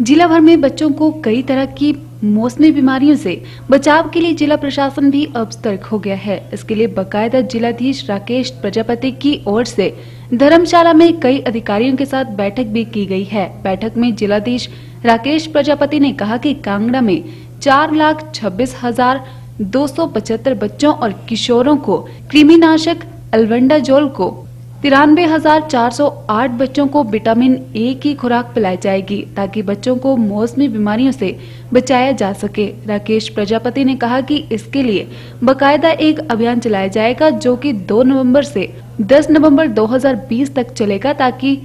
जिला भर में बच्चों को कई तरह की मौसमी बीमारियों से बचाव के लिए जिला प्रशासन भी अब सतर्क हो गया है। इसके लिए बकायदा जिलाधीश राकेश प्रजापति की ओर से धर्मशाला में कई अधिकारियों के साथ बैठक भी की गई है। बैठक में जिलाधीश राकेश प्रजापति ने कहा कि कांगड़ा में चार लाख छब्बीस हज़ार दो सौ पचहत्तर बच्चों और किशोरों को कृमिनाशक अल्वेंडाजोल को तिरानवे हज़ार चार सौ आठ बच्चों को विटामिन ए की खुराक पिलाई जाएगी ताकि बच्चों को मौसमी बीमारियों से बचाया जा सके। राकेश प्रजापति ने कहा कि इसके लिए बकायदा एक अभियान चलाया जाएगा जो कि 2 नवंबर से 10 नवंबर 2020 तक चलेगा ताकि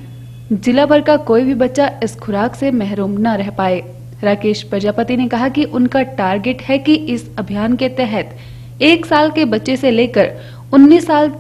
जिला भर का कोई भी बच्चा इस खुराक से महरूम न रह पाए। राकेश प्रजापति ने कहा कि उनका टारगेट है कि इस अभियान के तहत एक साल के बच्चे से लेकर 19 साल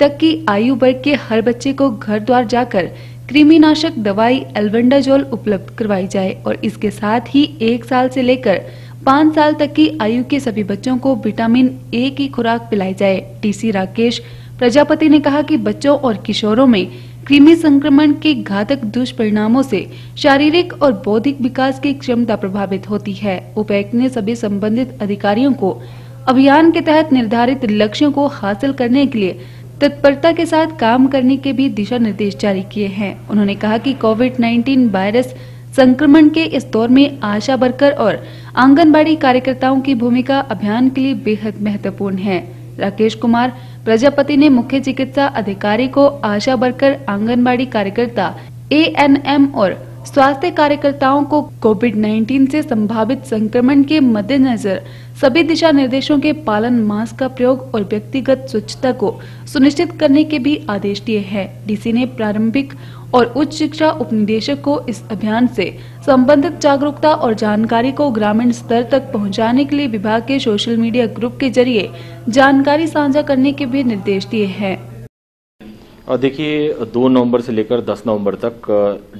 तक की आयु वर्ग के हर बच्चे को घर द्वार जाकर कृमिनाशक दवाई एल्वेंडाजोल उपलब्ध करवाई जाए और इसके साथ ही एक साल से लेकर पाँच साल तक की आयु के सभी बच्चों को विटामिन ए की खुराक पिलाई जाए। टीसी राकेश, प्रजापति ने कहा कि बच्चों और किशोरों में कृमि संक्रमण के घातक दुष्परिणामों से शारीरिक और बौद्धिक विकास की क्षमता प्रभावित होती है। उपायुक्त ने सभी संबंधित अधिकारियों को अभियान के तहत निर्धारित लक्ष्यों को हासिल करने के लिए तत्परता के साथ काम करने के भी दिशा निर्देश जारी किए हैं। उन्होंने कहा कि कोविड 19 वायरस संक्रमण के इस दौर में आशा वर्कर और आंगनबाड़ी कार्यकर्ताओं की भूमिका अभियान के लिए बेहद महत्वपूर्ण है। राकेश कुमार, प्रजापति ने मुख्य चिकित्सा अधिकारी को आशा वर्कर, आंगनबाड़ी कार्यकर्ता एएनएम और स्वास्थ्य कार्यकर्ताओं को कोविड 19 से संभावित संक्रमण के मद्देनजर सभी दिशा निर्देशों के पालन, मास्क का प्रयोग और व्यक्तिगत स्वच्छता को सुनिश्चित करने के भी आदेश दिए हैं। डीसी ने प्रारंभिक और उच्च शिक्षा उपनिदेशक को इस अभियान से संबंधित जागरूकता और जानकारी को ग्रामीण स्तर तक पहुँचाने के लिए विभाग के सोशल मीडिया ग्रुप के ज़रिए जानकारी साझा करने के भी निर्देश दिए हैं। देखिए, दो नवंबर से लेकर दस नवंबर तक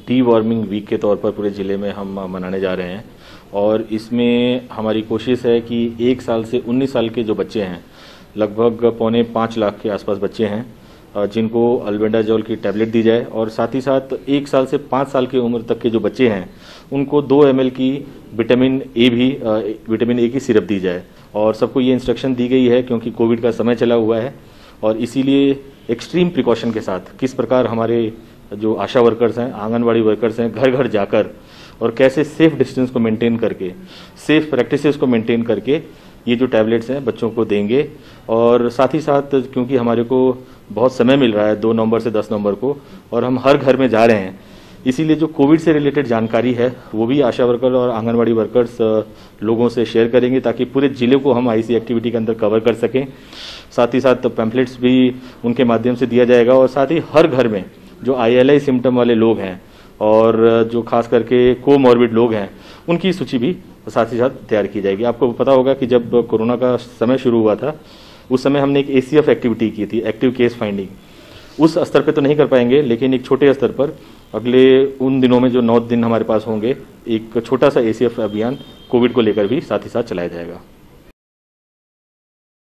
डी वार्मिंग वीक के तौर पर पूरे ज़िले में हम मनाने जा रहे हैं। और इसमें हमारी कोशिश है कि एक साल से उन्नीस साल के जो बच्चे हैं, लगभग पौने पाँच लाख के आसपास बच्चे हैं जिनको अल्बेंडाजोल की टैबलेट दी जाए। और साथ ही साथ एक साल से पाँच साल की उम्र तक के जो बच्चे हैं, उनको दो एम की विटामिन ए भी विटामिन ए की सिरप दी जाए। और सबको ये इंस्ट्रक्शन दी गई है, क्योंकि कोविड का समय चला हुआ है और इसीलिए एक्सट्रीम प्रिकॉशन के साथ किस प्रकार हमारे जो आशा वर्कर्स हैं आंगनवाड़ी वर्कर्स हैं घर घर जाकर और कैसे सेफ़ डिस्टेंस को मेंटेन करके सेफ़ प्रैक्टिसेस को मेंटेन करके ये जो टैबलेट्स हैं बच्चों को देंगे। और साथ ही साथ क्योंकि हमारे को बहुत समय मिल रहा है, दो नवंबर से दस नवंबर को, और हम हर घर में जा रहे हैं इसीलिए जो कोविड से रिलेटेड जानकारी है, वो भी आशा वर्कर और आंगनबाड़ी वर्कर्स लोगों से शेयर करेंगे ताकि पूरे ज़िले को हम आईसी एक्टिविटी के अंदर कवर कर सकें। साथ ही साथ पैम्पलेट्स भी उनके माध्यम से दिया जाएगा और साथ ही हर घर में जो आईएलआई सिम्टम वाले लोग हैं और जो खास करके कोमॉर्बिड लोग हैं, उनकी सूची भी साथ ही साथ तैयार की जाएगी। आपको पता होगा कि जब कोरोना का समय शुरू हुआ था, उस समय हमने एक एसीएफ एक्टिविटी की थी एक्टिव केस फाइंडिंग उस स्तर पे तो नहीं कर पाएँगे, लेकिन एक छोटे स्तर पर अगले उन दिनों में जो नौ दिन हमारे पास होंगे, एक छोटा सा एसीएफ अभियान कोविड को लेकर भी साथ ही साथ चलाया जाएगा।